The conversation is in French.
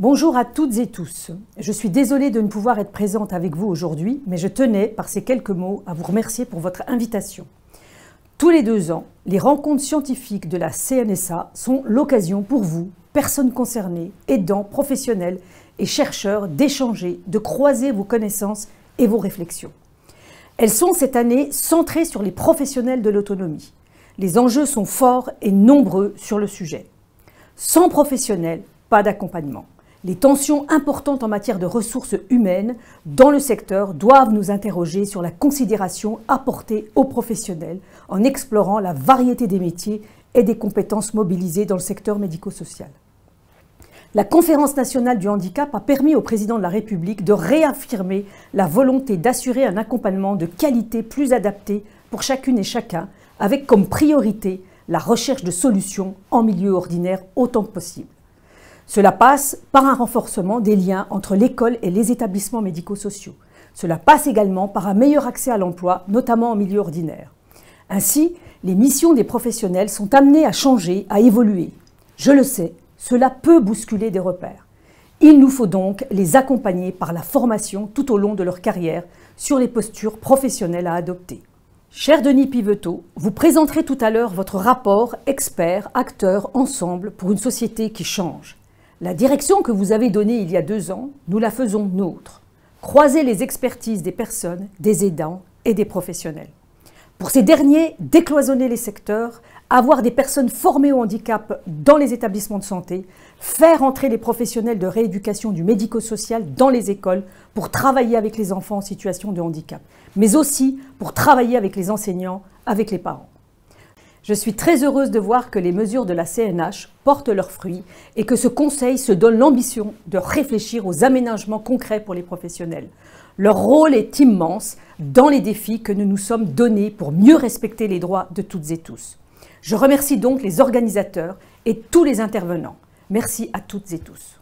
Bonjour à toutes et tous. Je suis désolée de ne pouvoir être présente avec vous aujourd'hui, mais je tenais, par ces quelques mots, à vous remercier pour votre invitation. Tous les deux ans, les rencontres scientifiques de la CNSA sont l'occasion pour vous, personnes concernées, aidants, professionnels et chercheurs, d'échanger, de croiser vos connaissances et vos réflexions. Elles sont cette année centrées sur les professionnels de l'autonomie. Les enjeux sont forts et nombreux sur le sujet. Sans professionnels, pas d'accompagnement. Les tensions importantes en matière de ressources humaines dans le secteur doivent nous interroger sur la considération apportée aux professionnels en explorant la variété des métiers et des compétences mobilisées dans le secteur médico-social. La Conférence nationale du handicap a permis au président de la République de réaffirmer la volonté d'assurer un accompagnement de qualité plus adapté pour chacune et chacun, avec comme priorité la recherche de solutions en milieu ordinaire autant que possible. Cela passe par un renforcement des liens entre l'école et les établissements médico-sociaux. Cela passe également par un meilleur accès à l'emploi, notamment en milieu ordinaire. Ainsi, les missions des professionnels sont amenées à changer, à évoluer. Je le sais, cela peut bousculer des repères. Il nous faut donc les accompagner par la formation tout au long de leur carrière sur les postures professionnelles à adopter. Cher Denis Piveteau, vous présenterez tout à l'heure votre rapport expert, acteurs, ensemble pour une société qui change. La direction que vous avez donnée il y a deux ans, nous la faisons nôtre. Croiser les expertises des personnes, des aidants et des professionnels. Pour ces derniers, décloisonner les secteurs, avoir des personnes formées au handicap dans les établissements de santé, faire entrer les professionnels de rééducation du médico-social dans les écoles pour travailler avec les enfants en situation de handicap, mais aussi pour travailler avec les enseignants, avec les parents. Je suis très heureuse de voir que les mesures de la CNH portent leurs fruits et que ce Conseil se donne l'ambition de réfléchir aux aménagements concrets pour les professionnels. Leur rôle est immense dans les défis que nous nous sommes donnés pour mieux respecter les droits de toutes et tous. Je remercie donc les organisateurs et tous les intervenants. Merci à toutes et tous.